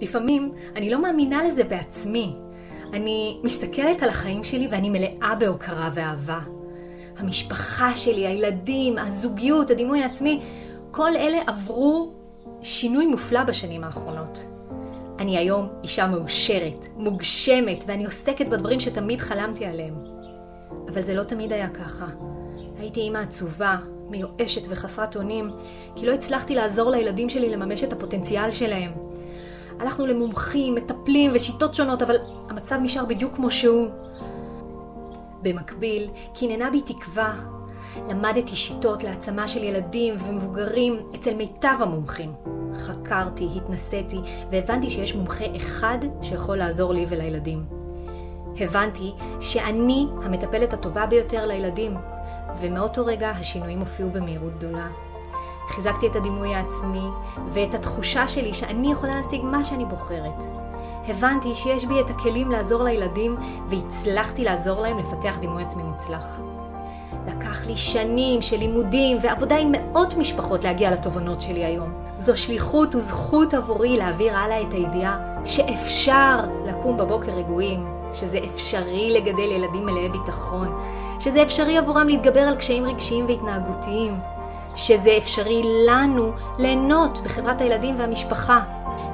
לפעמים אני לא מאמינה לזה בעצמי. אני מסתכלת על החיים שלי ואני מלאה בהוקרה ואהבה. המשפחה שלי, הילדים, הזוגיות, הדימוי העצמי, כל אלה עברו שינוי מופלא בשנים האחרונות. אני היום אישה מאושרת, מוגשמת, ואני עוסקת בדברים שתמיד חלמתי עליהם. אבל זה לא תמיד היה ככה. הייתי אימא עצובה, מיואשת וחסרת אונים, כי לא הצלחתי לעזור לילדים שלי לממש את הפוטנציאל שלהם. הלכנו למומחים, מטפלים ושיטות שונות, אבל המצב נשאר בדיוק כמו שהוא. במקביל, קיננה בי תקווה. למדתי שיטות להעצמה של ילדים ומבוגרים אצל מיטב המומחים. חקרתי, התנסיתי, והבנתי שיש מומחה אחד שיכול לעזור לי ולילדים. הבנתי שאני המטפלת הטובה ביותר לילדים, ומאותו רגע השינויים הופיעו במהירות גדולה. חיזקתי את הדימוי העצמי ואת התחושה שלי שאני יכולה להשיג מה שאני בוחרת. הבנתי שיש בי את הכלים לעזור לילדים והצלחתי לעזור להם לפתח דימוי עצמי מוצלח. לקח לי שנים של לימודים ועבודה עם מאות משפחות להגיע לתובנות שלי היום. זו שליחות וזכות עבורי להעביר הלאה את הידיעה שאפשר לקום בבוקר רגועים, שזה אפשרי לגדל ילדים מלאי ביטחון, שזה אפשרי עבורם להתגבר על קשיים רגשיים והתנהגותיים, שזה אפשרי לנו ליהנות בחברת הילדים והמשפחה.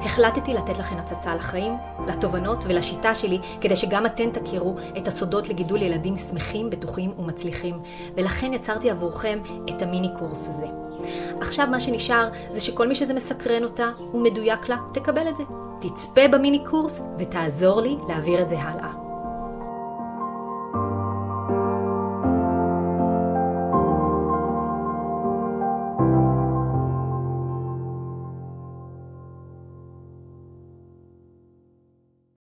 החלטתי לתת לכן הצצה לחיים, לתובנות ולשיטה שלי, כדי שגם אתן תכירו את הסודות לגידול ילדים שמחים, בטוחים ומצליחים. ולכן יצרתי עבורכם את המיני קורס הזה. עכשיו מה שנשאר זה שכל מי שזה מסקרן אותה ומדויק לה, תקבל את זה. תצפה במיני קורס ותעזור לי להעביר את זה הלאה.